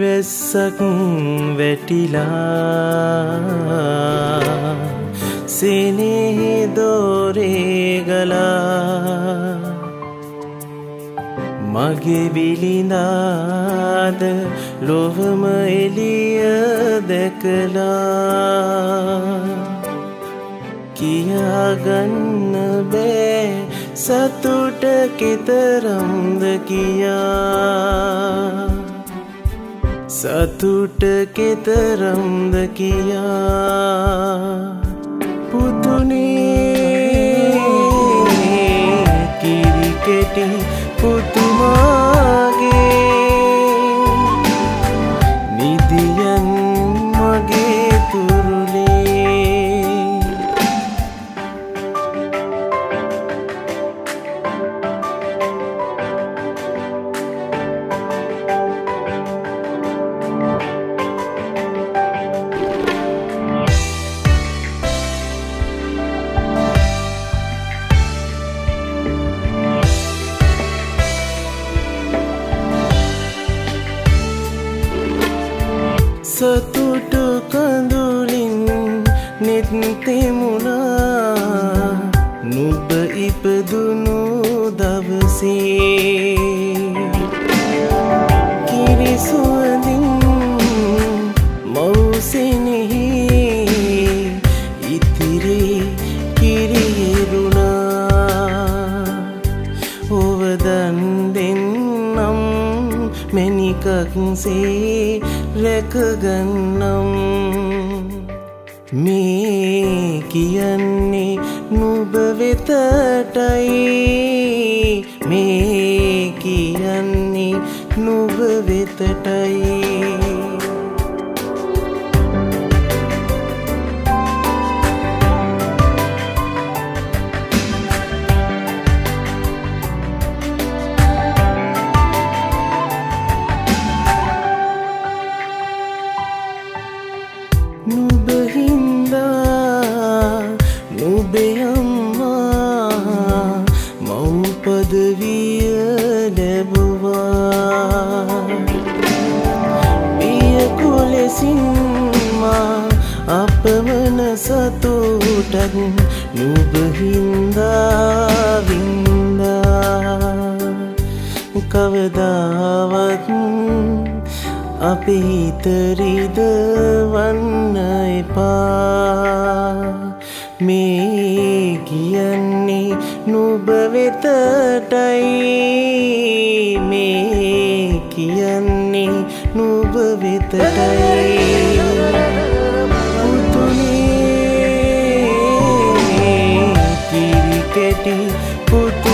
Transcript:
වැස්සක් වැටිලා සෙනෙහි දෝරේ ගලා. මගේ බිලිඳාද ලොවම එලිය දැකලා. කියාගන්න බෑ සතුට කෙතරම්ද කියා. සතුට කෙතරම්ද කියා? පුතුනේ කිරිකෙටි පුතුමාගේ නිදියන් සතුට කඳුලින් නෙත්තෙමුණා නුබ ඉපදුණු දවසේ කිරිසුවදින් මවසෙනෙහි ඉතිරි කිරිරුණා ඔවදන් දෙන්නම් මැනිකක්සේ රැකගන්නම් මේ කියන්නේ නුබ වෙතටයි. මේ කියන්නේ නුබ වෙතටයි. අපවන සතුටක් නුබහින්දාවින්දා. කවදාවත් අපි හිතරිද වන්න එපා. මේ කියන්නේ නුබ වෙතටයි. මේ කියන්නේ නුබ වෙතටයි. කෙටි පුතු